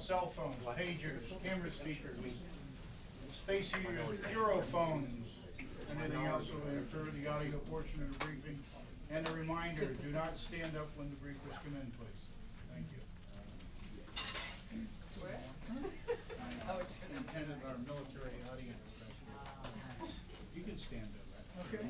cell phones, pagers, camera speakers, space heaters, Europhones, anything else will interfere the audio portion of the briefing. And a reminder, do not stand up when the briefers come in, please. Thank you. Swear? oh, it's intended our military audience. You can stand up. Okay.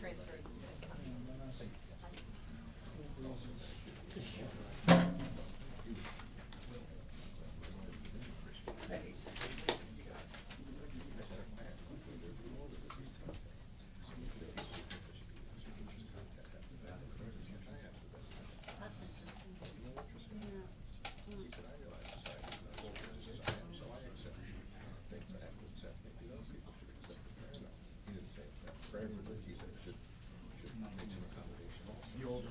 Transfer. nice. The older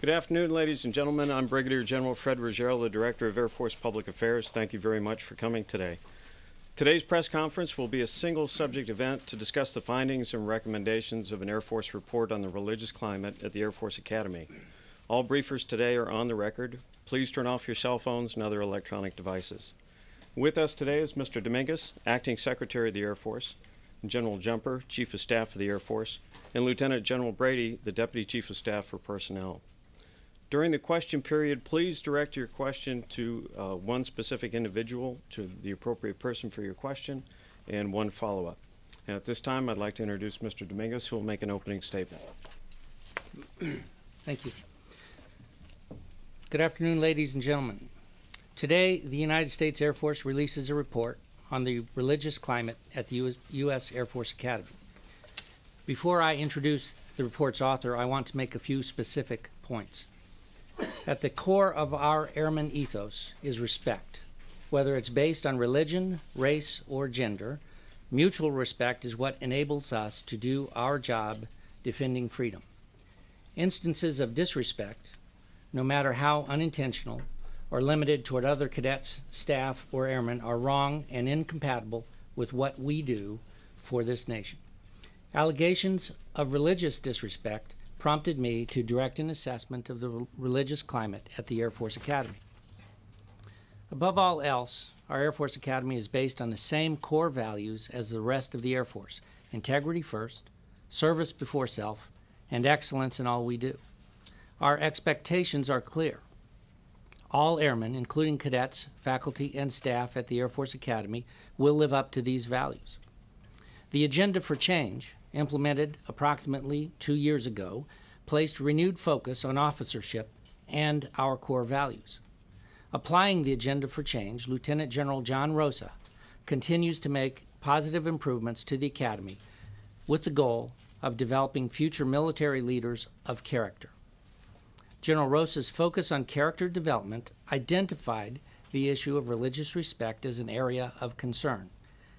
Good afternoon, ladies and gentlemen. I'm Brigadier General Fred Roggero, the Director of Air Force Public Affairs. Thank you very much for coming today. Today's press conference will be a single subject event to discuss the findings and recommendations of an Air Force report on the religious climate at the Air Force Academy. All briefers today are on the record. Please turn off your cell phones and other electronic devices. With us today is Mr. Dominguez, Acting Secretary of the Air Force, General Jumper, Chief of Staff of the Air Force, and Lieutenant General Brady, the Deputy Chief of Staff for Personnel. During the question period, please direct your question to uh, one specific individual, to the appropriate person for your question, and one follow-up. And at this time, I'd like to introduce Mr. Dominguez, who will make an opening statement. Thank you. Good afternoon, ladies and gentlemen. Today, the United States Air Force releases a report on the religious climate at the US, U.S. Air Force Academy. Before I introduce the report's author, I want to make a few specific points. At the core of our airman ethos is respect. Whether it's based on religion, race, or gender, mutual respect is what enables us to do our job defending freedom. Instances of disrespect, no matter how unintentional or limited toward other cadets, staff, or airmen, are wrong and incompatible with what we do for this nation. Allegations of religious disrespect prompted me to direct an assessment of the religious climate at the Air Force Academy. Above all else, our Air Force Academy is based on the same core values as the rest of the Air Force integrity first, service before self, and excellence in all we do. Our expectations are clear. All airmen, including cadets, faculty, and staff at the Air Force Academy, will live up to these values. The Agenda for Change, implemented approximately two years ago, placed renewed focus on officership and our core values. Applying the Agenda for Change, Lieutenant General John Rosa continues to make positive improvements to the Academy with the goal of developing future military leaders of character. General Rosa's focus on character development identified the issue of religious respect as an area of concern.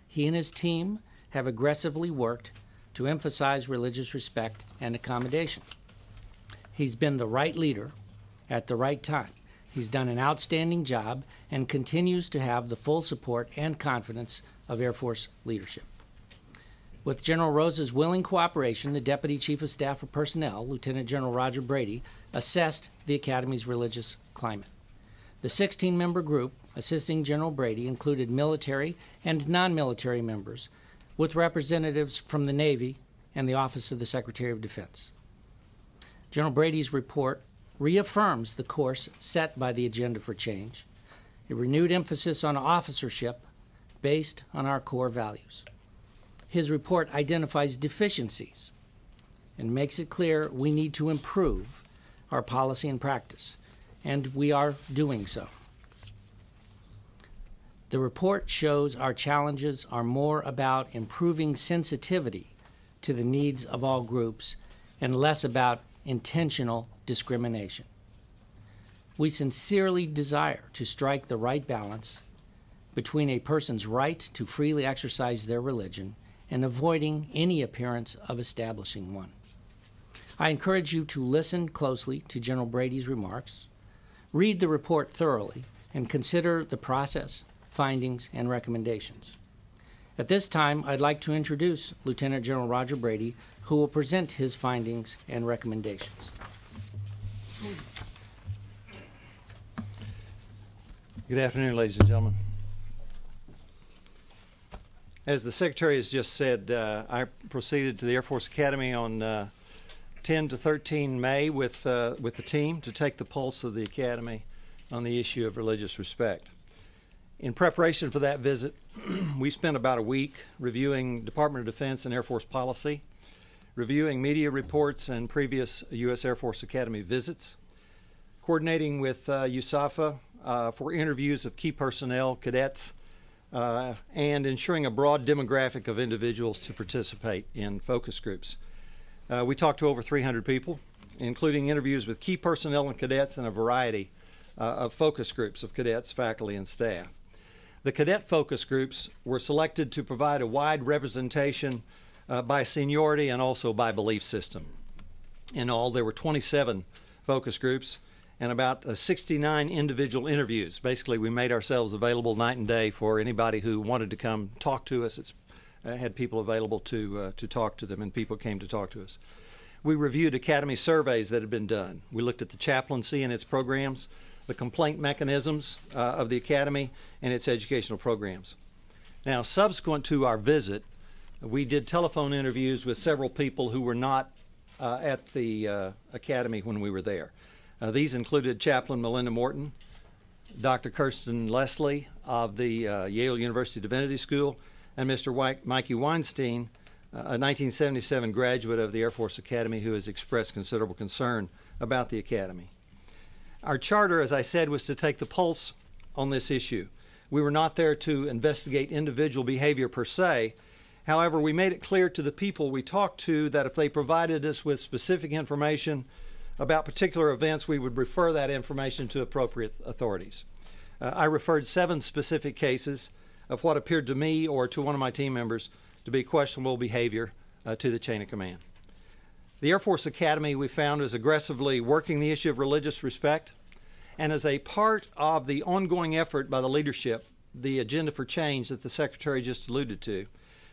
He and his team have aggressively worked to emphasize religious respect and accommodation. He's been the right leader at the right time. He's done an outstanding job and continues to have the full support and confidence of Air Force leadership. With General Rosa's willing cooperation, the Deputy Chief of Staff for Personnel, Lieutenant General Roger Brady, assessed the Academy's religious climate. The 16 member group assisting General Brady included military and non military members, with representatives from the Navy and the Office of the Secretary of Defense. General Brady's report reaffirms the course set by the Agenda for Change, a renewed emphasis on officership based on our core values. His report identifies deficiencies and makes it clear we need to improve our policy and practice, and we are doing so. The report shows our challenges are more about improving sensitivity to the needs of all groups and less about intentional discrimination. We sincerely desire to strike the right balance between a person's right to freely exercise their religion and avoiding any appearance of establishing one. I encourage you to listen closely to General Brady's remarks, read the report thoroughly, and consider the process, findings, and recommendations. At this time, I'd like to introduce Lieutenant General Roger Brady, who will present his findings and recommendations. Good afternoon, ladies and gentlemen. As the Secretary has just said, uh, I proceeded to the Air Force Academy on uh, 10 to 13 May with, uh, with the team to take the pulse of the Academy on the issue of religious respect. In preparation for that visit, we spent about a week reviewing Department of Defense and Air Force policy, reviewing media reports and previous U.S. Air Force Academy visits, coordinating with uh, USAFA uh, for interviews of key personnel, cadets, uh, and ensuring a broad demographic of individuals to participate in focus groups. Uh, we talked to over 300 people, including interviews with key personnel and cadets and a variety uh, of focus groups of cadets, faculty, and staff. The cadet focus groups were selected to provide a wide representation uh, by seniority and also by belief system. In all, there were 27 focus groups and about uh, 69 individual interviews. Basically, we made ourselves available night and day for anybody who wanted to come talk to us. It's uh, had people available to uh, to talk to them, and people came to talk to us. We reviewed academy surveys that had been done. We looked at the chaplaincy and its programs, the complaint mechanisms uh, of the academy, and its educational programs. Now, subsequent to our visit, we did telephone interviews with several people who were not uh, at the uh, academy when we were there. Uh, these included Chaplain Melinda Morton, Dr. Kristen Leslie of the uh, Yale University Divinity School, and Mr. Mikey Weinstein, uh, a 1977 graduate of the Air Force Academy who has expressed considerable concern about the Academy. Our charter, as I said, was to take the pulse on this issue. We were not there to investigate individual behavior per se. However, we made it clear to the people we talked to that if they provided us with specific information about particular events, we would refer that information to appropriate authorities. Uh, I referred seven specific cases of what appeared to me or to one of my team members to be questionable behavior uh, to the chain of command. The Air Force Academy, we found, is aggressively working the issue of religious respect, and as a part of the ongoing effort by the leadership, the agenda for change that the Secretary just alluded to,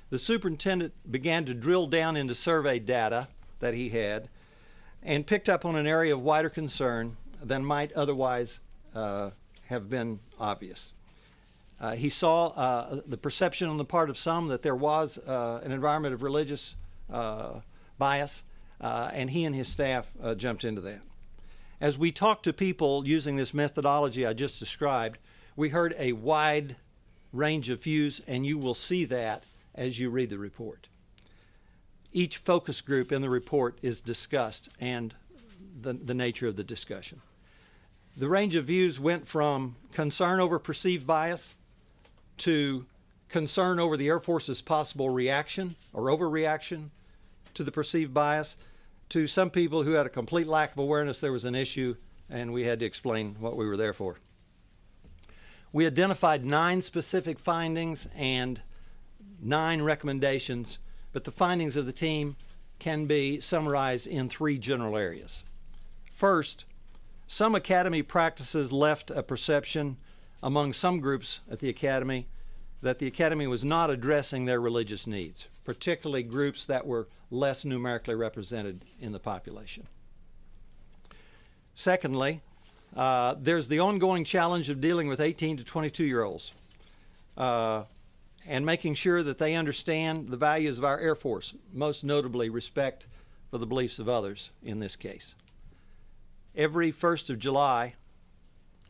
the superintendent began to drill down into survey data that he had and picked up on an area of wider concern than might otherwise uh, have been obvious. Uh, he saw uh, the perception on the part of some that there was uh, an environment of religious uh, bias, uh, and he and his staff jumped into that. As we talked to people using this methodology I just described, we heard a wide range of views, and you will see that as you read the report each focus group in the report is discussed and the, the nature of the discussion. The range of views went from concern over perceived bias to concern over the Air Force's possible reaction or overreaction to the perceived bias to some people who had a complete lack of awareness there was an issue and we had to explain what we were there for. We identified nine specific findings and nine recommendations but the findings of the team can be summarized in three general areas. First, some academy practices left a perception among some groups at the academy that the academy was not addressing their religious needs, particularly groups that were less numerically represented in the population. Secondly, uh, there's the ongoing challenge of dealing with 18 to 22 year olds. Uh, and making sure that they understand the values of our Air Force, most notably respect for the beliefs of others in this case. Every 1st of July,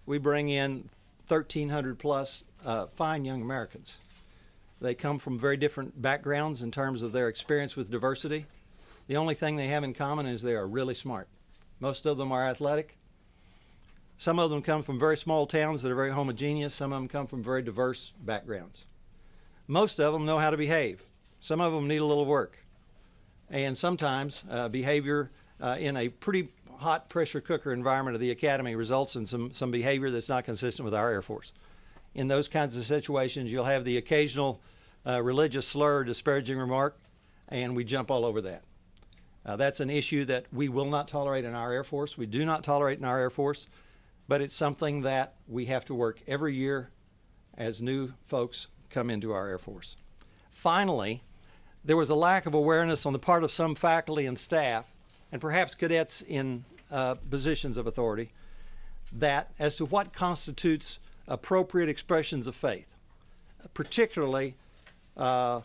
we bring in 1,300 plus uh, fine young Americans. They come from very different backgrounds in terms of their experience with diversity. The only thing they have in common is they are really smart. Most of them are athletic. Some of them come from very small towns that are very homogeneous. Some of them come from very diverse backgrounds. Most of them know how to behave. Some of them need a little work. And sometimes uh, behavior uh, in a pretty hot pressure cooker environment of the academy results in some, some behavior that's not consistent with our Air Force. In those kinds of situations, you'll have the occasional uh, religious slur, disparaging remark, and we jump all over that. Uh, that's an issue that we will not tolerate in our Air Force. We do not tolerate in our Air Force, but it's something that we have to work every year as new folks come into our Air Force. Finally, there was a lack of awareness on the part of some faculty and staff, and perhaps cadets in uh, positions of authority, that as to what constitutes appropriate expressions of faith, particularly, uh,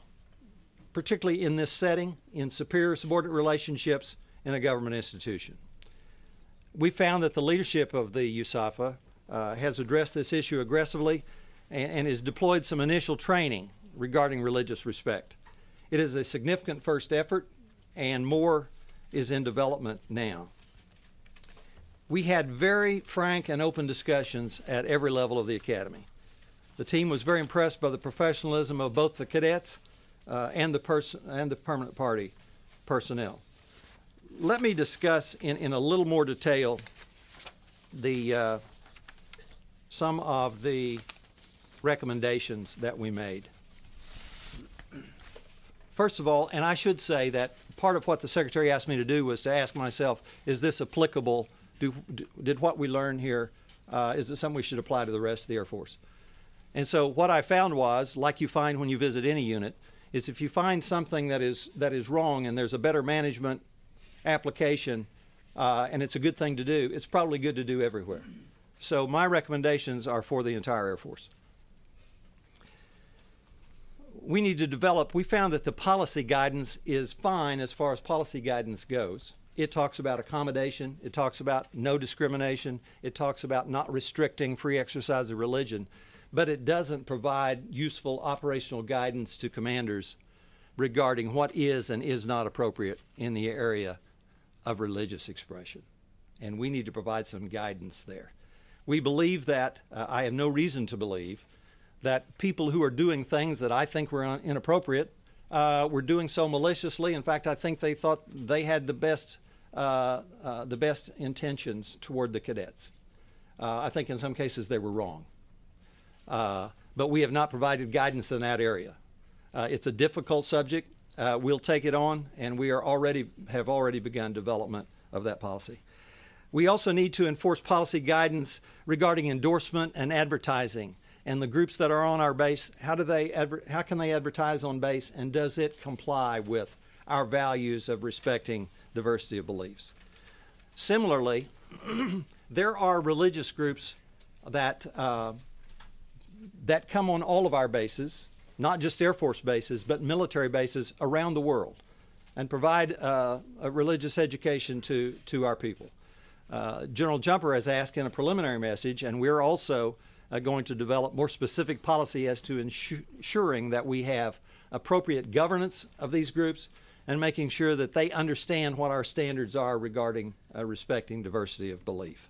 particularly in this setting, in superior subordinate relationships in a government institution. We found that the leadership of the USAFA uh, has addressed this issue aggressively and, and has deployed some initial training regarding religious respect. It is a significant first effort, and more is in development now. We had very frank and open discussions at every level of the Academy. The team was very impressed by the professionalism of both the cadets uh, and, the and the permanent party personnel. Let me discuss in, in a little more detail the, uh, some of the recommendations that we made. First of all, and I should say that part of what the Secretary asked me to do was to ask myself, is this applicable do, do did what we learned here uh, is it something we should apply to the rest of the Air Force? And so what I found was, like you find when you visit any unit, is if you find something that is that is wrong and there's a better management application, uh, and it's a good thing to do, it's probably good to do everywhere. So my recommendations are for the entire Air Force. We need to develop, we found that the policy guidance is fine as far as policy guidance goes. It talks about accommodation, it talks about no discrimination, it talks about not restricting free exercise of religion, but it doesn't provide useful operational guidance to commanders regarding what is and is not appropriate in the area of religious expression. And we need to provide some guidance there. We believe that, uh, I have no reason to believe, that people who are doing things that I think were inappropriate uh, were doing so maliciously. In fact, I think they thought they had the best, the best intentions toward the cadets. Uh, I think in some cases they were wrong. Uh, but we have not provided guidance in that area. it's a difficult subject. we'll take it on, and we are already have already begun development of that policy. We also need to enforce policy guidance regarding endorsement and advertising. And the groups that are on our base, how do they how can they advertise on base and does it comply with our values of respecting diversity of beliefs? Similarly, there are religious groups that uh, that come on all of our bases, not just Air Force bases, but military bases around the world, and provide uh, a religious education to to our people. Uh, General Jumper has asked in a preliminary message, and we're also uh, going to develop more specific policy as to ensuring that we have appropriate governance of these groups and making sure that they understand what our standards are regarding uh, respecting diversity of belief.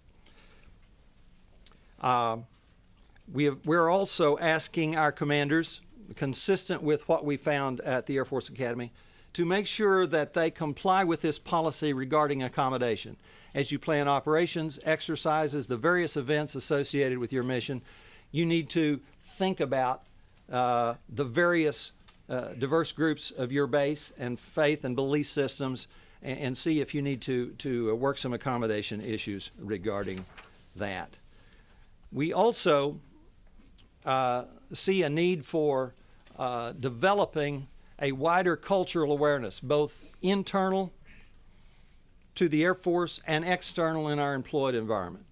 Uh, we have, we're also asking our commanders, consistent with what we found at the Air Force Academy, to make sure that they comply with this policy regarding accommodation as you plan operations, exercises, the various events associated with your mission, you need to think about uh, the various uh, diverse groups of your base and faith and belief systems and, and see if you need to, to work some accommodation issues regarding that. We also uh, see a need for uh, developing a wider cultural awareness, both internal to the Air Force and external in our employed environment.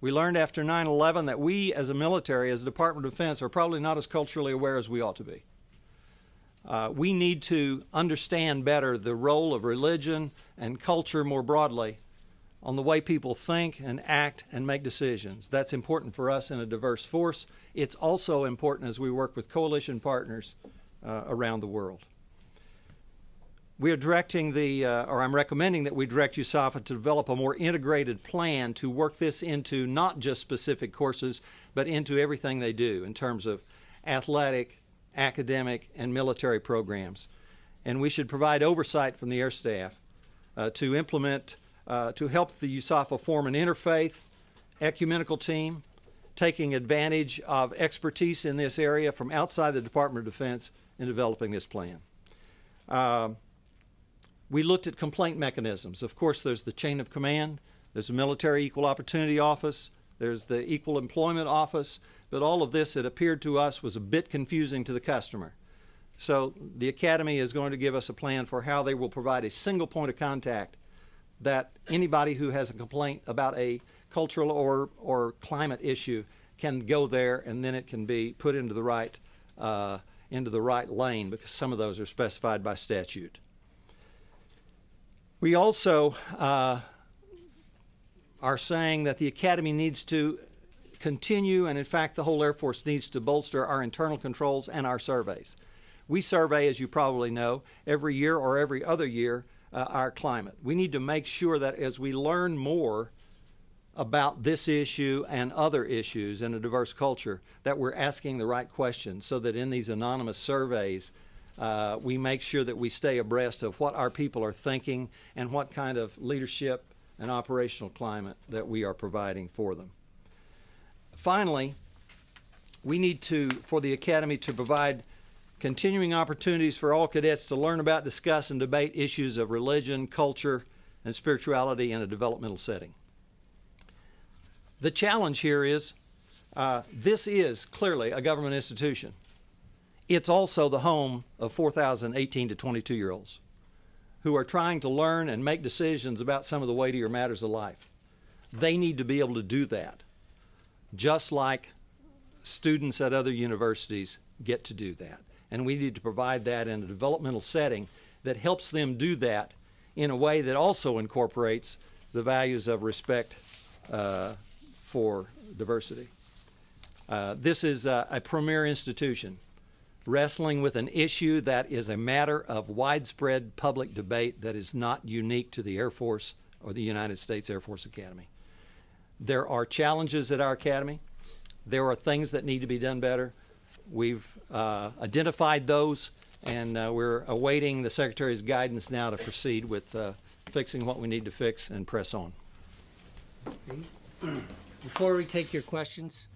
We learned after 9 11 that we, as a military, as a Department of Defense, are probably not as culturally aware as we ought to be. Uh, we need to understand better the role of religion and culture more broadly on the way people think and act and make decisions. That's important for us in a diverse force. It's also important as we work with coalition partners uh, around the world we are directing the, uh, or I'm recommending that we direct USAFA to develop a more integrated plan to work this into not just specific courses, but into everything they do in terms of athletic, academic, and military programs. And we should provide oversight from the air staff uh, to implement, uh, to help the USAFA form an interfaith ecumenical team, taking advantage of expertise in this area from outside the Department of Defense in developing this plan. Um, we looked at complaint mechanisms. Of course, there's the chain of command, there's the Military Equal Opportunity Office, there's the Equal Employment Office, but all of this, it appeared to us, was a bit confusing to the customer. So the Academy is going to give us a plan for how they will provide a single point of contact that anybody who has a complaint about a cultural or, or climate issue can go there and then it can be put into the right uh, into the right lane because some of those are specified by statute. We also uh, are saying that the Academy needs to continue, and in fact, the whole Air Force needs to bolster our internal controls and our surveys. We survey, as you probably know, every year or every other year uh, our climate. We need to make sure that as we learn more about this issue and other issues in a diverse culture, that we're asking the right questions so that in these anonymous surveys, uh, we make sure that we stay abreast of what our people are thinking and what kind of leadership and operational climate that we are providing for them. Finally, we need to, for the Academy to provide continuing opportunities for all cadets to learn about, discuss, and debate issues of religion, culture, and spirituality in a developmental setting. The challenge here is uh, this is clearly a government institution. It's also the home of 4,018 to 22 year olds who are trying to learn and make decisions about some of the weightier matters of life. They need to be able to do that, just like students at other universities get to do that. And we need to provide that in a developmental setting that helps them do that in a way that also incorporates the values of respect uh, for diversity. Uh, this is a, a premier institution wrestling with an issue that is a matter of widespread public debate that is not unique to the Air Force or the United States Air Force Academy. There are challenges at our academy. There are things that need to be done better. We've uh, identified those, and uh, we're awaiting the Secretary's guidance now to proceed with uh, fixing what we need to fix and press on. Before we take your questions,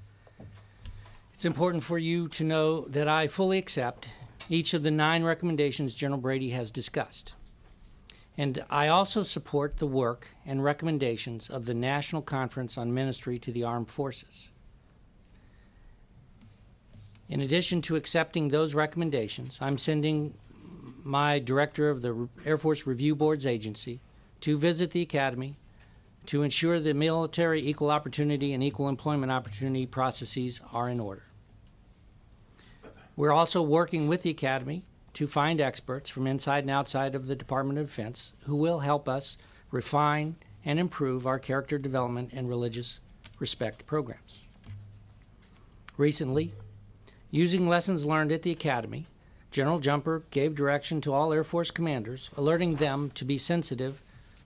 it's important for you to know that I fully accept each of the nine recommendations General Brady has discussed. And I also support the work and recommendations of the National Conference on Ministry to the Armed Forces. In addition to accepting those recommendations, I'm sending my director of the Air Force Review Board's agency to visit the Academy to ensure the military equal opportunity and equal employment opportunity processes are in order. We're also working with the Academy to find experts from inside and outside of the Department of Defense who will help us refine and improve our character development and religious respect programs. Recently, using lessons learned at the Academy, General Jumper gave direction to all Air Force commanders, alerting them to be sensitive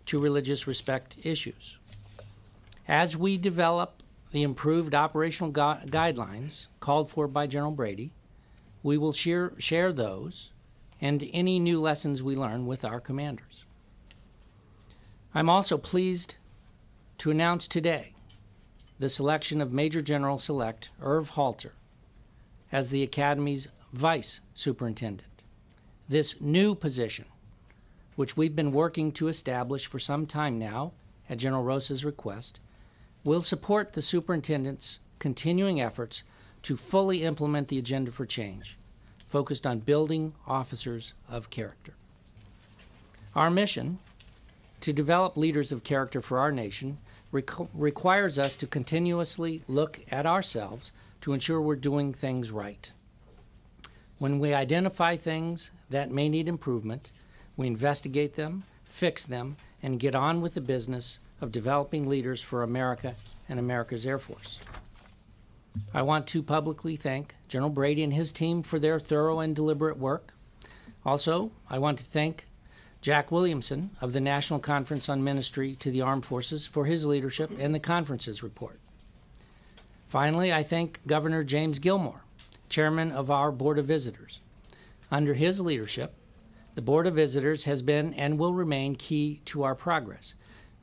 to religious respect issues. As we develop the improved operational gu- guidelines called for by General Brady, we will share, share those and any new lessons we learn with our commanders. I'm also pleased to announce today the selection of Major General Select Irv Halter as the Academy's Vice Superintendent. This new position, which we've been working to establish for some time now at General Rosa's request, will support the Superintendent's continuing efforts to fully implement the agenda for change, focused on building officers of character. Our mission to develop leaders of character for our nation requ- requires us to continuously look at ourselves to ensure we're doing things right. When we identify things that may need improvement, we investigate them, fix them, and get on with the business of developing leaders for America and America's Air Force. I want to publicly thank General Brady and his team for their thorough and deliberate work. Also, I want to thank Jack Williamson of the National Conference on Ministry to the Armed Forces for his leadership and the conference's report. Finally, I thank Governor James Gilmore, chairman of our Board of Visitors. Under his leadership, the Board of Visitors has been and will remain key to our progress.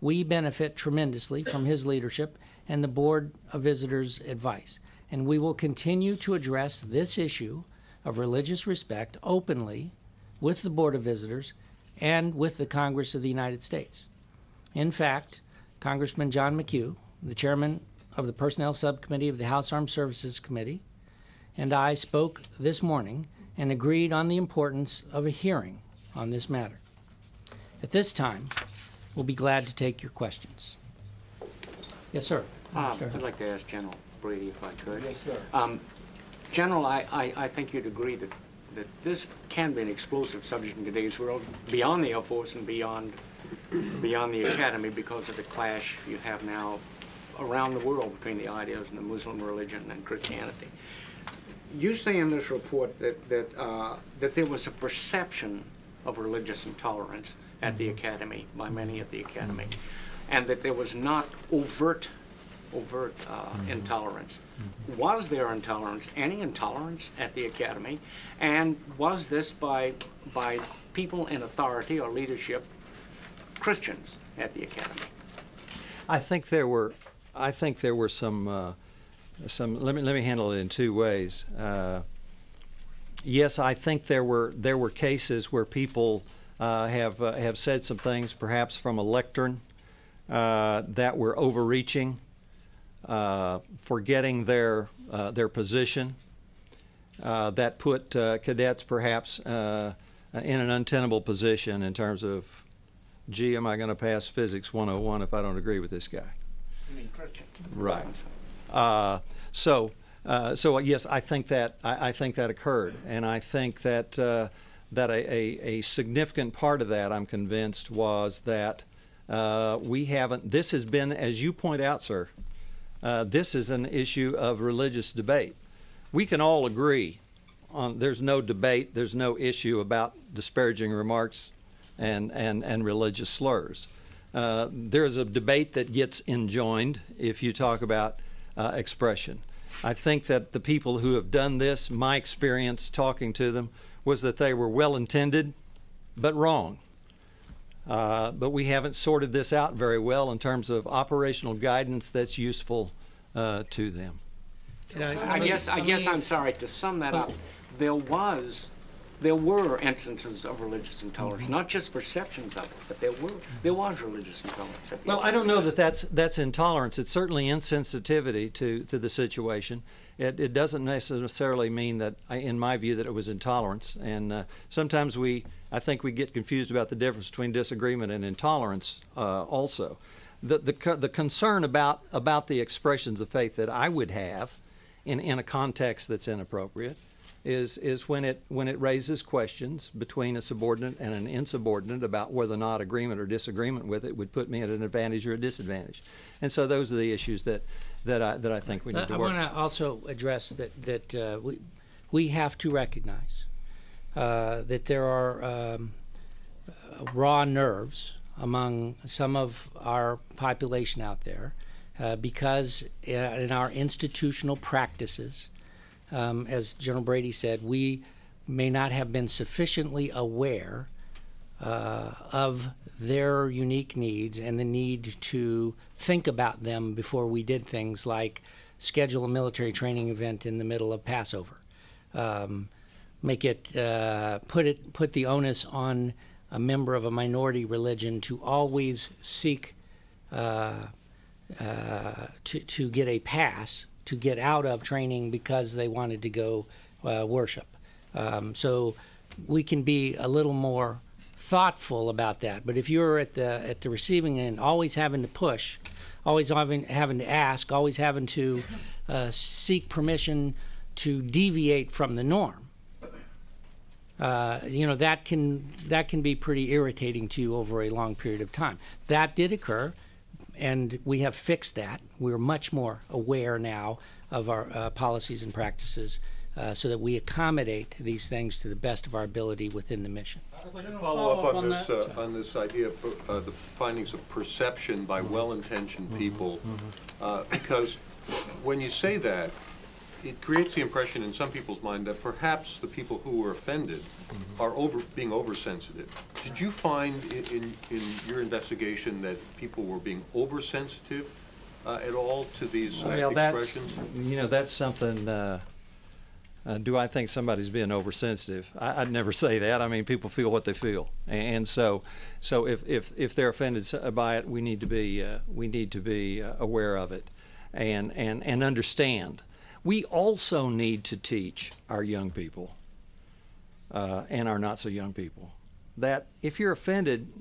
We benefit tremendously from his leadership and the Board of Visitors' advice, and we will continue to address this issue of religious respect openly with the Board of Visitors and with the Congress of the United States. In fact, Congressman John McHugh, the chairman of the Personnel Subcommittee of the House Armed Services Committee, and I spoke this morning and agreed on the importance of a hearing on this matter. At this time, we'll be glad to take your questions. Yes, sir. Um, Mr. I'd like to ask General Brady if I could. Yes, sir. Um, General, I, I, I think you'd agree that, that this can be an explosive subject in today's world, beyond the Air Force and beyond, beyond the Academy because of the clash you have now around the world between the ideas and the Muslim religion and Christianity. You say in this report that, that, uh, that there was a perception of religious intolerance at the Academy by many at the Academy, and that there was not overt, overt uh, intolerance. Was there intolerance, any intolerance at the Academy, and was this by, by people in authority or leadership, Christians at the Academy? I think there were, I think there were some, uh, some. Let me let me handle it in two ways. Uh, yes, I think there were there were cases where people uh, have uh, have said some things, perhaps from a lectern, uh, that were overreaching. Uh, forgetting their uh, their position. Uh, that put uh, cadets perhaps uh, in an untenable position in terms of, gee, am I going to pass Physics 101 if I don't agree with this guy? Right. Uh, so, uh, so yes, I think that I, I think that occurred, and I think that uh, that a, a, a significant part of that, I'm convinced, was that uh, we haven't. This has been, as you point out, sir. Uh, this is an issue of religious debate. We can all agree on. There's no debate. There's no issue about disparaging remarks and and and religious slurs. Uh, there's a debate that gets enjoined if you talk about uh, expression. I think that the people who have done this, my experience talking to them, was that they were well intended, but wrong. Uh, but we haven't sorted this out very well in terms of operational guidance that's useful uh, to them. Can I guess, I guess I'm sorry, to sum that up, there was, there were instances of religious intolerance, not just perceptions of it, but there were, there was religious intolerance. Well, I don't know that that's that's intolerance. It's certainly insensitivity to to the situation. It, it doesn't necessarily mean that, I- in my view, that it was intolerance. And uh, sometimes we, I think, we get confused about the difference between disagreement and intolerance. Uh, also, the the the concern about about the expressions of faith that I would have, in in a context that's inappropriate, is is when it when it raises questions between a subordinate and an insubordinate about whether or not agreement or disagreement with it would put me at an advantage or a disadvantage. And so those are the issues that that I that I think we need Uh, to I work. I want to also address that that uh, we we have to recognize uh, that there are um, raw nerves among some of our population out there uh, because uh, in our institutional practices, um, as General Brady said, we may not have been sufficiently aware uh, of their unique needs and the need to think about them before we did things like schedule a military training event in the middle of Passover, um, make it uh, put it put the onus on a member of a minority religion to always seek uh, uh, to to get a pass to get out of training because they wanted to go uh, worship. Um, so we can be a little more thoughtful about that. But if you're at the at the receiving end, always having to push, always having having to ask, always having to uh, seek permission to deviate from the norm, uh, you know that can that can be pretty irritating to you over a long period of time. That did occur, and we have fixed that. We're much more aware now of our uh, policies and practices, uh, so that we accommodate these things to the best of our ability within the mission. I'd like to follow up on this, uh, on this idea of uh, the findings of perception by well-intentioned people, uh, because when you say that, it creates the impression in some people's mind that perhaps the people who were offended are over, being oversensitive. Did you find i- in, in your investigation that people were being oversensitive uh, at all to these uh, Well, that's expressions? you know that's something. Uh, uh, do I think somebody's being oversensitive? I, I'd never say that. I mean, people feel what they feel, and so so if if, if they're offended by it, we need to be uh, we need to be uh, aware of it, and and and understand. We also need to teach our young people uh, and our not so young people that if you're offended,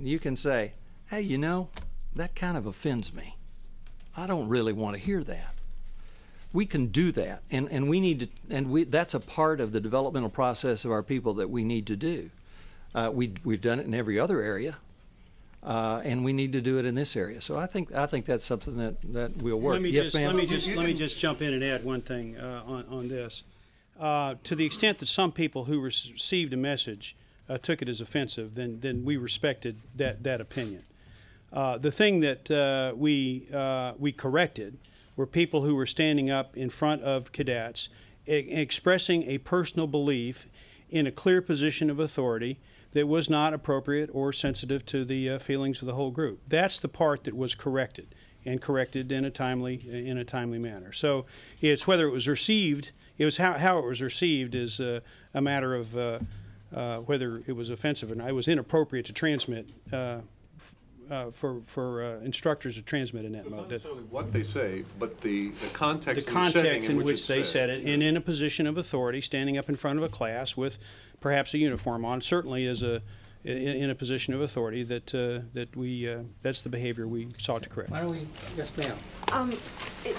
you can say, "Hey, you know, that kind of offends me." I don't really want to hear that. We can do that, and, and we need to, and we that's a part of the developmental process of our people that we need to do. Uh, we we've done it in every other area, uh, and we need to do it in this area. So I think I think that's something that, that will work. Let me yes, just, ma'am. let me just, let me just jump in and add one thing uh, on, on this. Uh, to the extent that some people who received a message uh, took it as offensive, then, then we respected that, that opinion. Uh, the thing that uh, we, uh, we corrected were people who were standing up in front of cadets e- expressing a personal belief in a clear position of authority that was not appropriate or sensitive to the uh, feelings of the whole group. That's the part that was corrected and corrected in a timely in a timely manner. So it's whether it was received, it was how, how it was received is uh, a matter of uh, uh, whether it was offensive or not. It was inappropriate to transmit uh, for for uh, instructors to transmit in that mode. Not what they say, but the, the the context setting context in which it's they said. said it, and in a position of authority, standing up in front of a class with perhaps a uniform on, certainly is a in, in a position of authority that uh, that we uh, that's the behavior we sought to correct. Why don't we, yes, ma'am. Um,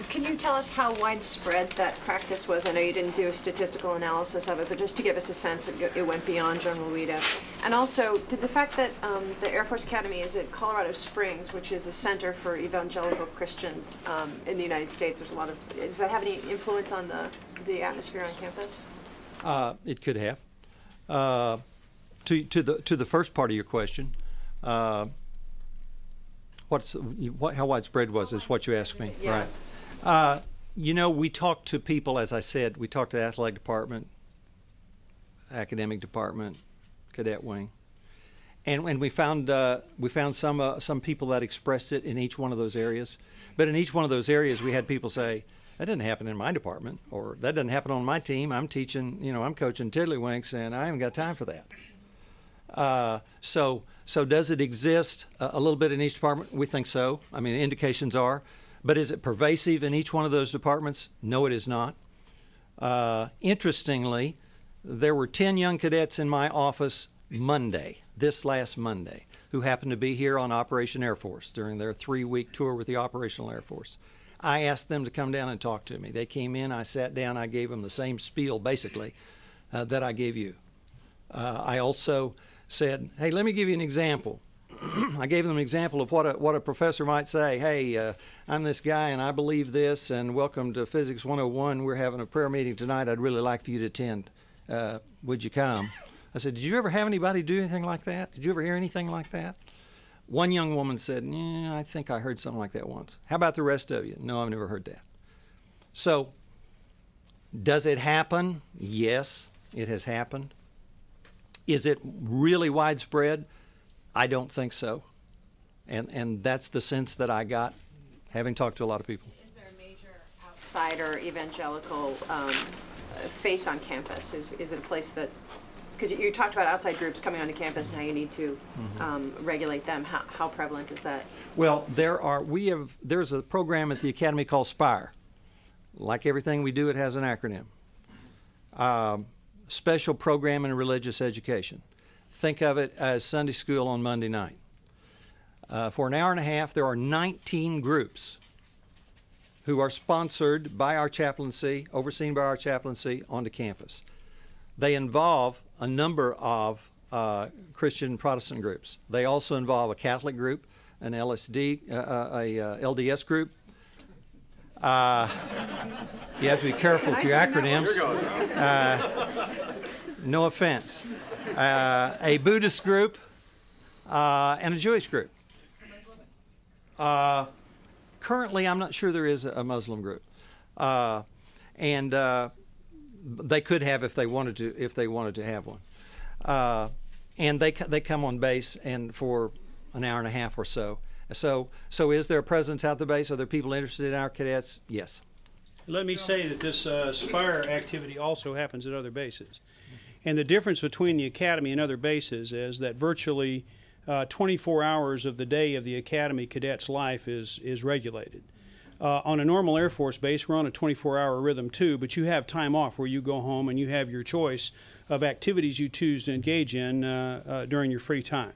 Can you tell us how widespread that practice was? I know you didn't do a statistical analysis of it, but just to give us a sense, it it went beyond General Weida. And also, did the fact that um, the Air Force Academy is at Colorado Springs, which is a center for evangelical Christians um, in the United States, there's a lot of, does that have any influence on the, the atmosphere on campus? Uh, it could have. Uh, to to the to the first part of your question, uh, what's what, how widespread was is what you asked me, Yeah. right? Uh, you know, we talked to people, as I said, we talked to the athletic department, academic department, cadet wing, and and we found uh, we found some uh, some people that expressed it in each one of those areas, but in each one of those areas, we had people say. That didn't happen in my department, or that doesn't happen on my team. I'm teaching, you know, I'm coaching tiddlywinks, and I haven't got time for that. Uh, so, so does it exist a, a little bit in each department? We think so. I mean, indications are. But is it pervasive in each one of those departments? No, it is not. Uh, interestingly, there were 10 young cadets in my office Monday, this last Monday, who happened to be here on Operation Air Force during their three week tour with the Operational Air Force. I asked them to come down and talk to me. They came in, I sat down, I gave them the same spiel basically uh, that I gave you. Uh, I also said, "Hey, let me give you an example." I gave them an example of what a what a professor might say. Hey, uh, I'm this guy and I believe this, and welcome to Physics 101. We're having a prayer meeting tonight. I'd really like for you to attend. Uh, would you come? I said, Did you ever have anybody do anything like that? Did you ever hear anything like that? One young woman said, Yeah, I think I heard something like that once. How about the rest of you? No, I've never heard that. So, does it happen? Yes, it has happened. Is it really widespread? I don't think so. And, and that's the sense that I got having talked to a lot of people. Is there a major outsider evangelical um, face on campus? Is, is it a place that, because you talked about outside groups coming onto campus and how you need to um, regulate them. How, how prevalent is that? Well, there are we have there's a program at the academy called Spire. Like everything we do, it has an acronym. Um, special program in religious education. Think of it as Sunday school on Monday night. Uh, for an hour and a half, there are 19 groups who are sponsored by our chaplaincy, overseen by our chaplaincy, onto campus. They involve a number of uh, Christian Protestant groups. They also involve a Catholic group, an LSD, uh, uh, a uh, LDS group. Uh, you have to be careful with your acronyms. Uh, no offense. Uh, a Buddhist group uh, and a Jewish group. Uh, currently, I'm not sure there is a Muslim group, uh, and uh, they could have if they wanted to if they wanted to have one. Uh, and they they come on base and for an hour and a half or so. So so is there a presence out the base? Are there people interested in our cadets? Yes. Let me say that this uh, Spire activity also happens at other bases. And the difference between the Academy and other bases is that virtually uh, 24 hours of the day of the Academy cadet's life is, is regulated. Uh, on a normal Air Force base, we're on a 24 hour rhythm too, but you have time off where you go home and you have your choice of activities you choose to engage in uh, uh, during your free time.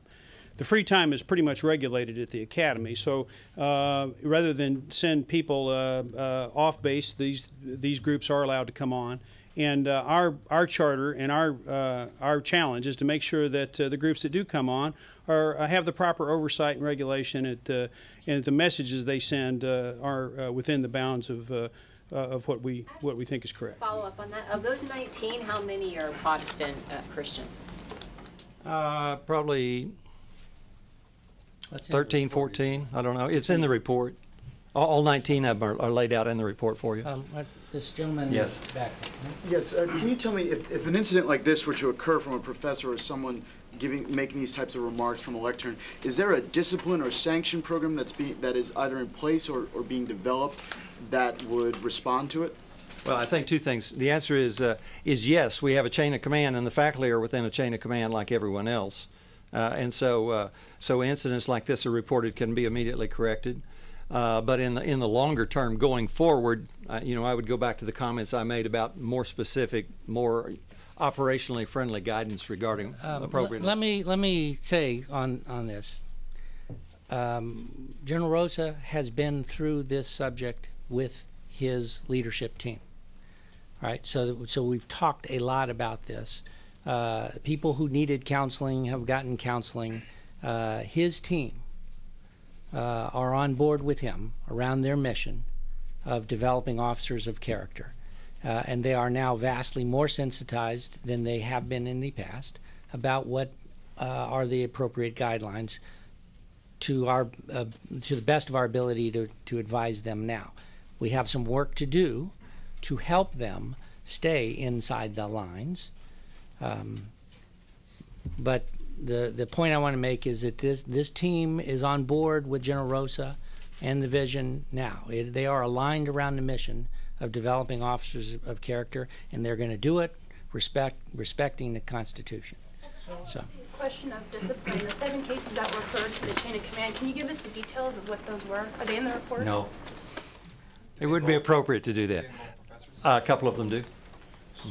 The free time is pretty much regulated at the academy, so uh, rather than send people uh, uh, off base, these these groups are allowed to come on. And uh, our our charter and our uh, our challenge is to make sure that uh, the groups that do come on are uh, have the proper oversight and regulation, at, uh, and that the messages they send uh, are uh, within the bounds of uh, uh, of what we what we think is correct. Follow up on that. Of those 19, how many are Protestant uh, Christian? Uh, probably That's in the 13, report. 14. I don't know. It's in the report. All, all 19 of them are, are laid out in the report for you. Um, This gentleman Yes. back. Yes, uh, can you tell me if, if an incident like this were to occur from a professor or someone giving, making these types of remarks from a lectern, is there a discipline or sanction program that's being, that is either in place or, or being developed that would respond to it? Well, I think two things. The answer is uh, is yes. We have a chain of command, and the faculty are within a chain of command like everyone else. Uh, and so, uh, so incidents like this are reported can be immediately corrected. Uh, but in the in the longer term, going forward, uh, you know, I would go back to the comments I made about more specific, more operationally friendly guidance regarding Um, appropriateness. Let me, let me say on, on this. Um, General Rosa has been through this subject with his leadership team. All right, so, so we've talked a lot about this. Uh, people who needed counseling have gotten counseling. Uh, his team uh, are on board with him around their mission of developing officers of character. Uh, and they are now vastly more sensitized than they have been in the past about what uh, are the appropriate guidelines to our uh, to the best of our ability to, to advise them now. We have some work to do to help them stay inside the lines. Um, but the the point I want to make is that this this team is on board with General Rosa and the vision now. It, they are aligned around the mission of developing officers of character, and they're going to do it respect respecting the Constitution. So. Question of discipline. The seven cases that were referred to the chain of command, can you give us the details of what those were? Are they in the report? No. It would be appropriate to do that. Uh, a couple of them do.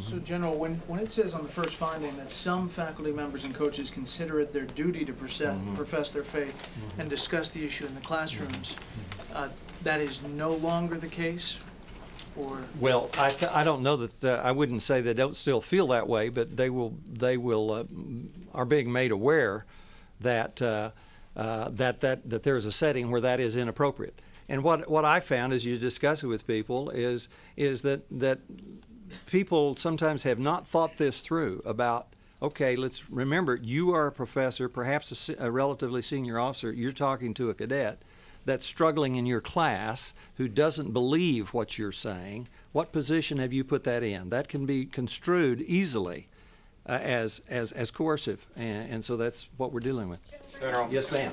So General, when, when it says on the first finding that some faculty members and coaches consider it their duty to perse- Mhm. profess their faith Mm-hmm. and discuss the issue in the classrooms, uh, that is no longer the case? Or, Well, I, th- I don't know that uh, I wouldn't say they don't still feel that way, but they will they will uh, m- are being made aware that uh, uh, that that that there is a setting where that is inappropriate. And what what I found as you discuss it with people is is that that people sometimes have not thought this through about okay let's remember you are a professor perhaps a, a relatively senior officer you're talking to a cadet that's struggling in your class who doesn't believe what you're saying. What position have you put that in? That can be construed easily uh, as as as coercive and, and so that's what we're dealing with yes ma'am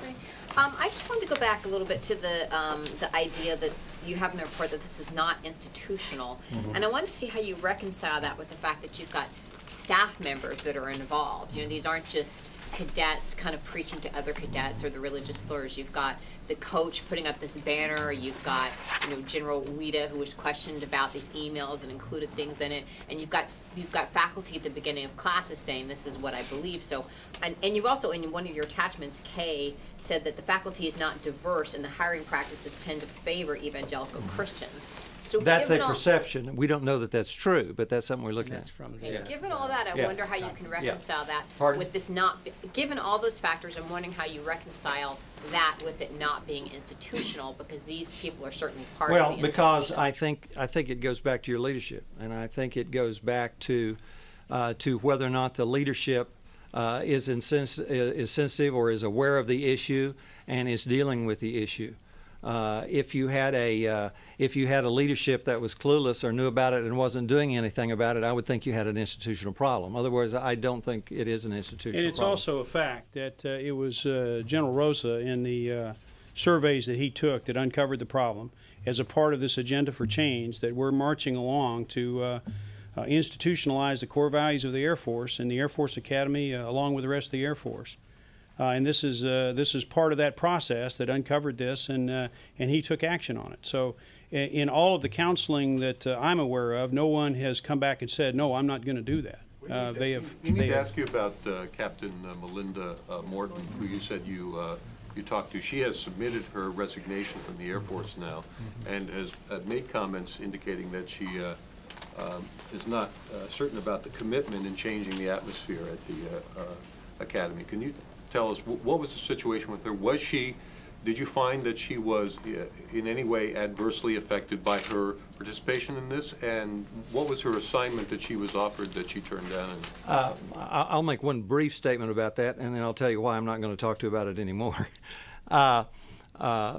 Um, I just wanted to go back a little bit to the, um, the idea that you have in the report that this is not institutional. Mhm. And I wanted to see how you reconcile that with the fact that you've got staff members that are involved. You know, these aren't just cadets kind of preaching to other cadets or the religious slurs. You've got the coach putting up this banner. You've got, you know, General Weida who was questioned about these emails and included things in it. And you've got you've got faculty at the beginning of classes saying this is what I believe. So, and, and you've also in one of your attachments, Kay said that the faculty is not diverse and the hiring practices tend to favor evangelical mm-hmm. Christians. So that's a all- perception we don't know that that's true but that's something we're looking at From and given all that, I Yeah. wonder how you can Yeah. reconcile that Pardon? with this not, given all those factors, I'm wondering how you reconcile that with it not being institutional, because these people are certainly part of the Well, because I think I think it goes back to your leadership, and I think it goes back to uh, to whether or not the leadership uh, is insens- is sensitive or is aware of the issue and is dealing with the issue. Uh, if you had a uh, if you had a leadership that was clueless or knew about it and wasn't doing anything about it, I would think you had an institutional problem. Otherwise, I don't think it is an institutional And it's problem. also a fact that uh, it was uh, General Rosa in the uh, surveys that he took that uncovered the problem as a part of this agenda for change that we're marching along to uh, uh, institutionalize the core values of the Air Force and the Air Force Academy uh, along with the rest of the Air Force. Uh, and this is uh, this is part of that process that uncovered this, and uh, and he took action on it. So, in all of the counseling that uh, I'm aware of, no one has come back and said, "No, I'm not going to do that." Uh, they have. We need to have- ask you about uh, Captain uh, Melinda uh, Morton, who you said you, uh, you talked to. She has submitted her resignation from the Air Force now and has uh, made comments indicating that she uh, um, is not uh, certain about the commitment in changing the atmosphere at the uh, uh, Academy. Can you tell us, what was the situation with her? Was she, did you find that she was uh, in any way adversely affected by her participation in this? And what was her assignment that she was offered that she turned down? Uh, I'll make one brief statement about that, and then I'll tell you why I'm not going to talk to you about it anymore. Uh, uh,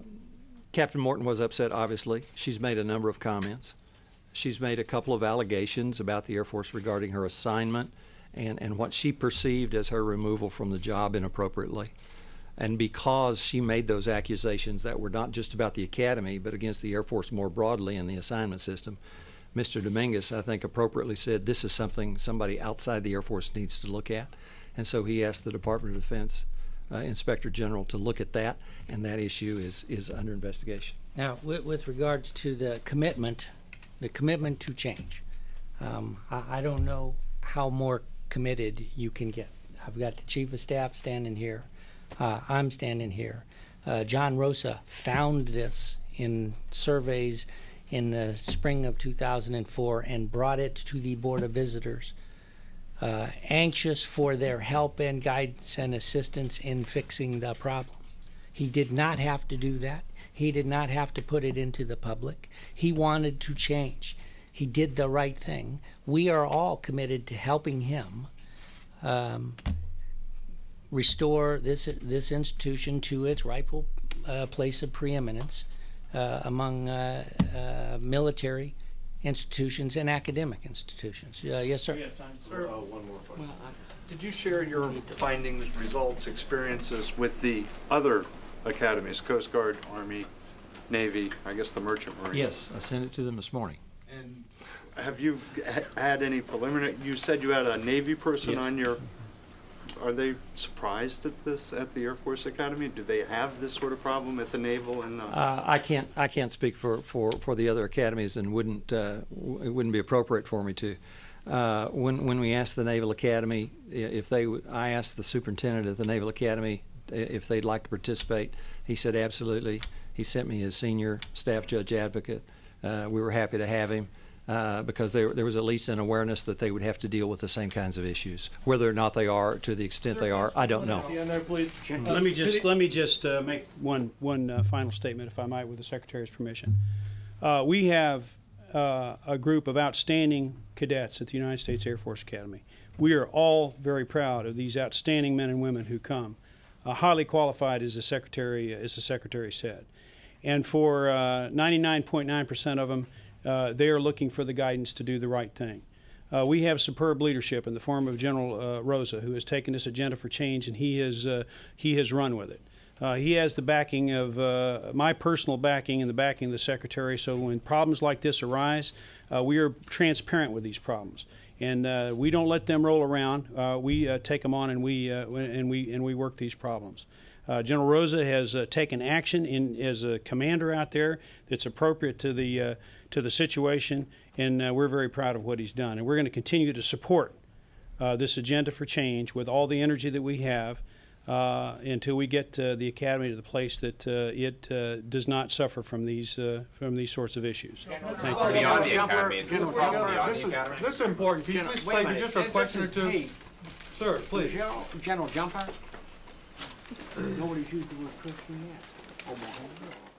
Captain Morton was upset, obviously. She's made a number of comments. She's made a couple of allegations about the Air Force regarding her assignment and, and what she perceived as her removal from the job inappropriately. And because she made those accusations that were not just about the Academy, but against the Air Force more broadly in the assignment system, Mr. Dominguez, I think, appropriately said this is something somebody outside the Air Force needs to look at. And so he asked the Department of Defense uh, Inspector General to look at that, and that issue is, is under investigation. Now, with, with regards to the commitment, the commitment to change, um, I, I don't know how more committed you can get. I've got the chief of staff standing here. Uh, I'm standing here. Uh, John Rosa found this in surveys in the spring of 2004 and brought it to the Board of Visitors, uh, anxious for their help and guidance and assistance in fixing the problem. He did not have to do that. He did not have to put it into the public. He wanted to change. He did the right thing. We are all committed to helping him um, restore this this institution to its rightful uh, place of preeminence uh, among uh, uh, military institutions and academic institutions. Uh, yes, sir. One more Sir, Did you share your findings, results, experiences with the other academies, Coast Guard, Army, Navy, I guess the Merchant Marine? Yes, I sent it to them this morning. And have you had any preliminary, you said you had a Navy person Yes. on your, are they surprised at this, at the Air Force Academy? Do they have this sort of problem at the Naval and the? Uh, I can't, I can't speak for, for, for the other academies and wouldn't, uh, it wouldn't be appropriate for me to. Uh, when, when we asked the Naval Academy if they, would- I asked the superintendent at the Naval Academy if they'd like to participate. He said absolutely. He sent me his senior staff judge advocate. Uh, we were happy to have him. Uh, because there, there was at least an awareness that they would have to deal with the same kinds of issues. Whether or not they are, to the extent they are, I don't know. Let me just, let me just uh, make one, one uh, final statement, if I might, with the Secretary's permission. Uh, We have uh, a group of outstanding cadets at the United States Air Force Academy. We are all very proud of these outstanding men and women who come, uh, highly qualified, as the Secretary, as the Secretary said. And for uh, 99.9% of them, uh, they are looking for the guidance to do the right thing. Uh, we have superb leadership in the form of General uh, Rosa, who has taken this agenda for change, and he has uh, he has run with it. Uh, he has the backing of uh, my personal backing and the backing of the secretary. So when problems like this arise, uh, we are transparent with these problems, and uh, we don't let them roll around. Uh, we uh, take them on, and we uh, and we and we work these problems. Uh, General Rosa has uh, taken action in, as a commander out there that's appropriate to the uh, to the situation, and uh, we're very proud of what he's done. And we're going to continue to support uh, this agenda for change with all the energy that we have uh, until we get uh, the academy to the place that uh, it uh, does not suffer from these uh, from these sorts of issues. Thank you. Beyond the academy, is this General, problem General, this the is- academy? This is important. Can you General- please wait a explain just a question or two? Sir, please. General, General Jumper? Nobody's used the word Christian yet. Oh, my world.